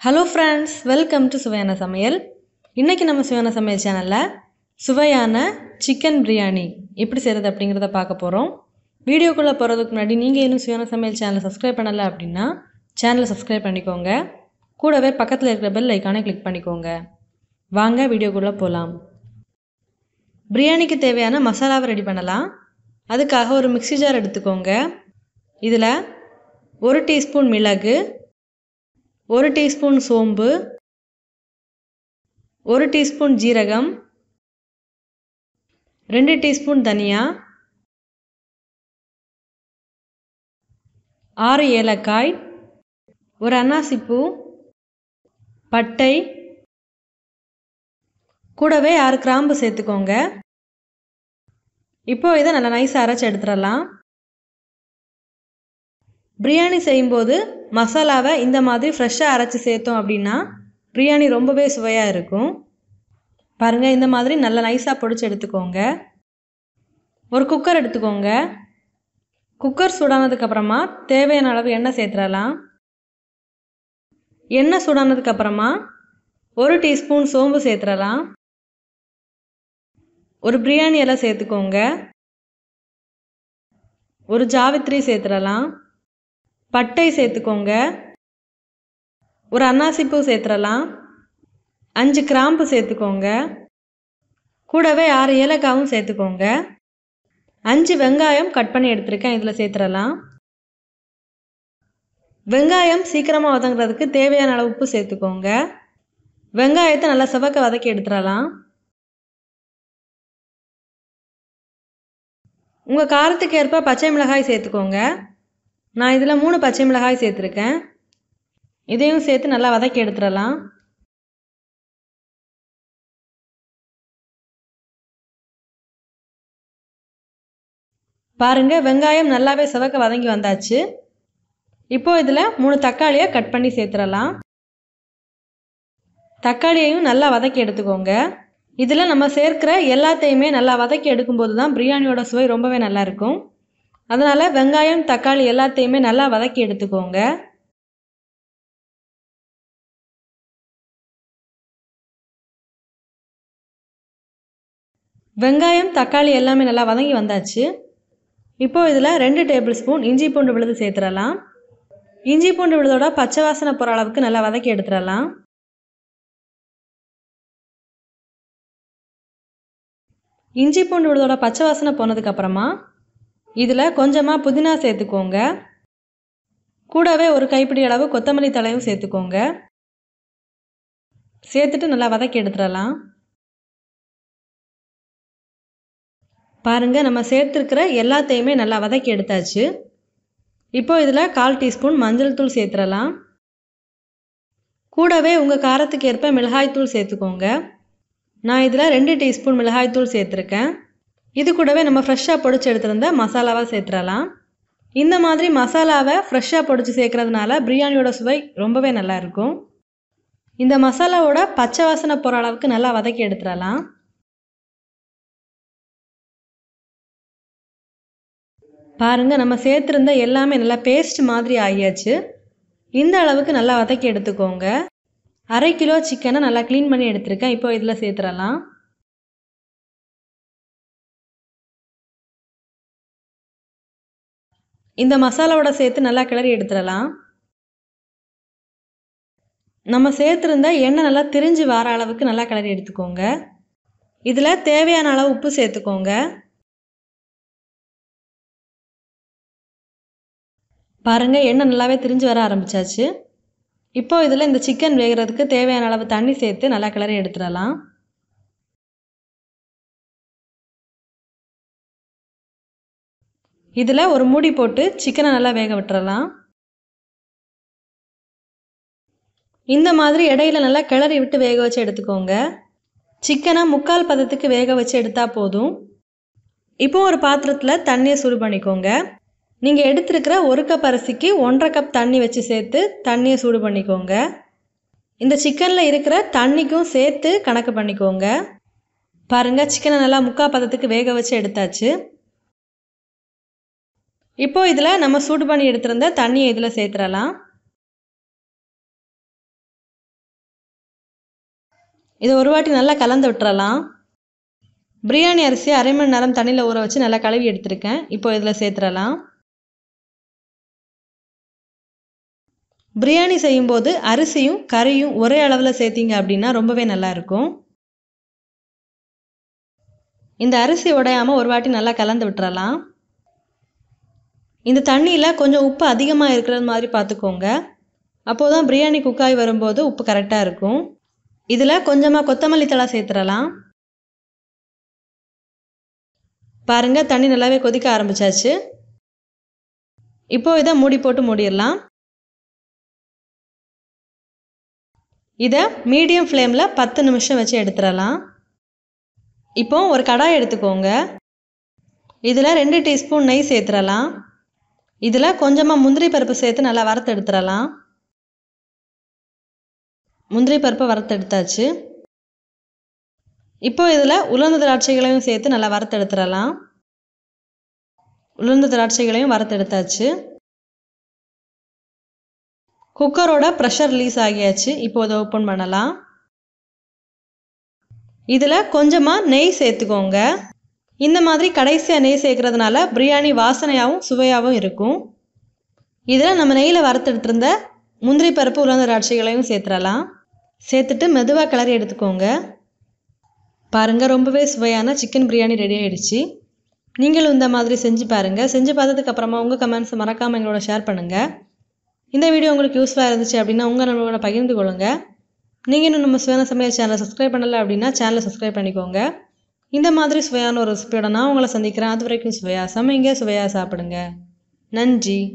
Hello friends welcome to சுவையான சமையல் இன்றைக்கி நம்ம சுவையான சமையல் சேனலில் சுவையான சிக்கன் பிரியாணி எப்படி செய்கிறது அப்படிங்கிறத பார்க்க போகிறோம் வீடியோக்குள்ளே போகிறதுக்கு முன்னாடி நீங்கள் இன்னும் சுவையான சமையல் சேனலை சப்ஸ்கிரைப் பண்ணலை அப்படின்னா சேனலை சப்ஸ்கிரைப் பண்ணிக்கோங்க. கூடவே பக்கத்தில் இருக்கிற பெல் ஐக்கானை கிளிக் பண்ணிக்கோங்க. வாங்க வீடியோக்குள்ளே போகலாம் பிரியாணிக்கு தேவையான மசாலாவை ரெடி பண்ணலாம். அதுக்காக ஒரு மிக்ஸி ஜார் எடுத்துக்கோங்க. இதில் ஒரு டீஸ்பூன் மிளகு ஒரு டீஸ்பூன் சோம்பு ஒரு டீஸ்பூன் ஜீரகம் ரெண்டு டீஸ்பூன் தனியா ஆறு ஏலக்காய் ஒரு அன்னாசிப்பூ பட்டை கூடவே ஆறு கிராம்பு சேர்த்துக்கோங்க. இப்போ இதை நல்லா நைஸாக அரைச்சி எடுத்துடலாம். பிரியாணி செய்யும்போது மசாலாவை இந்த மாதிரி ஃப்ரெஷ்ஷாக அரைச்சி சேர்த்தோம் அப்படின்னா பிரியாணி ரொம்பவே சுவையாக இருக்கும். பாருங்கள் இந்த மாதிரி நல்லா நைஸாக பொடிச்சு எடுத்துக்கோங்க. ஒரு குக்கர் எடுத்துக்கோங்க. குக்கர் சூடானதுக்கப்புறமா தேவையான அளவு எண்ணெய் சேர்த்துடலாம். எண்ணெய் சூடானதுக்கப்புறமா ஒரு டீஸ்பூன் சோம்பு சேர்த்துடலாம். ஒரு பிரியாணி எல்லாம் சேர்த்துக்கோங்க. ஒரு ஜாவித்ரி சேர்த்துடலாம். பட்டை சேர்த்துக்கோங்க. ஒரு அன்னாசிப்பூ சேர்த்துடலாம் அஞ்சு கிராம்பு சேர்த்துக்கோங்க. கூடவே ஆறு ஏலக்காவும் சேர்த்துக்கோங்க. அஞ்சு வெங்காயம் கட் பண்ணி எடுத்திருக்கேன் இதில் சேர்த்துடலாம் வெங்காயம் சீக்கிரமாக வதங்குறதுக்கு தேவையான அளவு உப்பு சேர்த்துக்கோங்க. வெங்காயத்தை நல்லா செவக்க வதக்கி எடுத்துடலாம் உங்கள் காரத்துக்கு ஏற்ப பச்சை மிளகாய் சேர்த்துக்கோங்க. நான் இதில் மூணு பச்சை மிளகாய் சேர்த்துருக்கேன். இதையும் சேர்த்து நல்லா வதக்கி எடுத்துடலாம். பாருங்க வெங்காயம் நல்லாவே செவக்க வதங்கி வந்தாச்சு. இப்போ இதில் மூணு தக்காளியை கட் பண்ணி சேர்த்துடலாம். தக்காளியையும் நல்லா வதக்கி எடுத்துக்கோங்க. இதில் நம்ம சேர்க்கிற எல்லாத்தையுமே நல்லா வதக்கி எடுக்கும்போது தான் பிரியாணியோட சுவை ரொம்பவே நல்லா இருக்கும். அதனால் வெங்காயம் தக்காளி எல்லாத்தையுமே நல்லா வதக்கி எடுத்துக்கோங்க. வெங்காயம் தக்காளி எல்லாமே நல்லா வதங்கி வந்தாச்சு. இப்போ இதில் ரெண்டு டேபிள் ஸ்பூன் இஞ்சி பூண்டு விழுது சேர்த்துடலாம். இஞ்சி பூண்டு விழுதோட பச்சை வாசனை போகிற அளவுக்கு நல்லா வதக்கி எடுத்துடலாம். இஞ்சி பூண்டு விழுதோட பச்சை வாசனை போனதுக்கப்புறமா இதில் கொஞ்சமாக புதினா சேர்த்துக்கோங்க. கூடவே ஒரு கைப்பிடி அளவு கொத்தமல்லி தலையும் சேர்த்துக்கோங்க. சேர்த்துட்டு நல்லா வதக்கி எடுத்துடலாம். பாருங்கள் நம்ம சேர்த்துருக்கிற எல்லாத்தையுமே நல்லா வதக்கி எடுத்தாச்சு. இப்போ இதில் கால் டீஸ்பூன் மஞ்சள் தூள் சேர்த்துடலாம். கூடவே உங்கள் காரத்துக்கு ஏற்ப மிளகாய்த்தூள் சேர்த்துக்கோங்க. நான் இதில் ரெண்டு டீஸ்பூன் மிளகாய்த்தூள் சேர்த்துருக்கேன். இது கூடவே நம்ம ஃப்ரெஷ்ஷாக பொடிச்சு எடுத்துருந்த மசாலாவாக சேர்த்துடலாம். இந்த மாதிரி மசாலாவை ஃப்ரெஷ்ஷாக பொடிச்சு சேர்க்குறதுனால பிரியாணியோட சுவை ரொம்பவே நல்லா இருக்கும். இந்த மசாலாவோட பச்சை வாசனை போகிற அளவுக்கு நல்லா வதக்கி எடுத்துடலாம். பாருங்கள் நம்ம சேர்த்துருந்த எல்லாமே நல்லா பேஸ்ட் மாதிரி ஆகியாச்சு. இந்த அளவுக்கு நல்லா வதக்கி எடுத்துக்கோங்க. அரை கிலோ சிக்கனை நல்லா க்ளீன் பண்ணி எடுத்திருக்கேன். இப்போ இதில் சேர்த்துடலாம். இந்த மசாலாவோட சேர்த்து நல்லா கிளறி எடுத்துடலாம். நம்ம சேர்த்துருந்த எண்ணெய் நல்லா திரிஞ்சு வர அளவுக்கு நல்லா கிளறி எடுத்துக்கோங்க. இதில் தேவையான அளவு உப்பு சேர்த்துக்கோங்க. பாருங்கள் எண்ணெய் நல்லாவே திரிஞ்சு வர ஆரம்பிச்சாச்சு. இப்போது இதில் இந்த சிக்கன் வேகிறதுக்கு தேவையான அளவு தண்ணி சேர்த்து நல்லா கிளறி எடுத்துடலாம். இதில் ஒரு மூடி போட்டு சிக்கனை நல்லா வேக விட்டுறலாம். இந்த மாதிரி இடையில நல்லா கிளறி விட்டு வேக வச்சு எடுத்துக்கோங்க. சிக்கனை முக்கால் பதத்துக்கு வேக வச்சு எடுத்தால் போதும். இப்போ ஒரு பாத்திரத்தில் தண்ணியை சுடு பண்ணிக்கோங்க. நீங்கள் எடுத்துருக்கிற ஒரு கப் அரிசிக்கு ஒன்றரை கப் தண்ணி வச்சு சேர்த்து தண்ணியை சூடு பண்ணிக்கோங்க. இந்த சிக்கனில் இருக்கிற தண்ணிக்கும் சேர்த்து கணக்கு பண்ணிக்கோங்க. பாருங்கள் சிக்கனை நல்லா முக்கால் பதத்துக்கு வேக வச்சு எடுத்தாச்சு. இப்போ இதில் நம்ம சூடு பண்ணி எடுத்திருந்த தண்ணியை இதில் சேர்த்துடலாம். இதை ஒரு வாட்டி நல்லா கலந்து விட்டுறலாம். பிரியாணி அரிசி அரை மணி நேரம் தண்ணியில் ஊற வச்சு நல்லா கழுவி எடுத்திருக்கேன். இப்போ இதில் சேர்த்துடலாம். பிரியாணி செய்யும்போது அரிசியும் கறியும் ஒரே அளவில் சேர்த்திங்க அப்படின்னா ரொம்பவே நல்லாயிருக்கும் இந்த அரிசி உடையாமல் ஒரு வாட்டி நல்லா கலந்து விட்டுறலாம். இந்த தண்ணியில் கொஞ்சம் உப்பு அதிகமாக இருக்கிறது மாதிரி பார்த்துக்கோங்க. அப்போது தான் பிரியாணி குக்காய் வரும்போது உப்பு கரெக்டாக இருக்கும். இதில் கொஞ்சமாக கொத்தமல்லி தழை சேர்த்துடலாம். பாருங்கள் தண்ணி நல்லாவே கொதிக்க ஆரம்பிச்சாச்சு. இப்போ இதை மூடி போட்டு மூடிடலாம். இதை மீடியம் ஃப்ளேமில் பத்து நிமிஷம் வச்சு எடுத்துடலாம். இப்போ ஒரு கடாய் எடுத்துக்கோங்க. இதில் ரெண்டு டீஸ்பூன் நெய் சேர்த்துடலாம். இதில் கொஞ்சமாக முந்திரி பருப்பு சேர்த்து நல்லா வறுத்து எடுத்துடலாம். முந்திரி பருப்பை வறுத்து எடுத்தாச்சு. இப்போ இதில் உலர்ந்த திராட்சைகளையும் சேர்த்து நல்லா வறுத்து எடுத்துடலாம். உலர்ந்த திராட்சைகளையும் வறுத்து எடுத்தாச்சு. குக்கரோட ப்ரெஷர் ரிலீஸ் ஆகியாச்சு. இப்போ இதை ஓப்பன் பண்ணலாம். இதில் கொஞ்சமாக நெய் சேர்த்துக்கோங்க. இந்த மாதிரி கடைசியாக நெய் சேர்க்கறதுனால பிரியாணி வாசனையாகவும் சுவையாகவும் இருக்கும். இதில் நம்ம நெய்யில் வறுத்தெடுத்திருந்த முந்திரி பருப்பு உலர்ந்த திராட்சைகளையும் சேர்த்துடலாம். சேர்த்துட்டு மெதுவாக கிளறி எடுத்துக்கோங்க. பாருங்கள் ரொம்பவே சுவையான சிக்கன் பிரியாணி ரெடி ஆகிடுச்சு நீங்களும் இந்த மாதிரி செஞ்சு பாருங்கள் செஞ்சு பார்த்ததுக்கப்புறமா உங்கள் கமெண்ட்ஸை மறக்காமல் எங்களோட ஷேர் பண்ணுங்கள் இந்த வீடியோ உங்களுக்கு யூஸ்ஃபுல்லாக இருந்துச்சு அப்படின்னா உங்கள் நண்பர்களோட பகிர்ந்து கொள்ளுங்கள் நீங்கள் இன்னும் நம்ம சுவையான சமையல் சேனலை சப்ஸ்கிரைப் பண்ணலை அப்படின்னா சேனலை சப்ஸ்கிரைப் பண்ணிக்கோங்க. இந்த மாதிரி சுவையான ஒரு ரெசிபியோட நான் உங்களை சந்திக்கிறேன். அது வரைக்கும் சுவையாக சமைங்க சுவையாக சாப்பிடுங்க. நன்றி.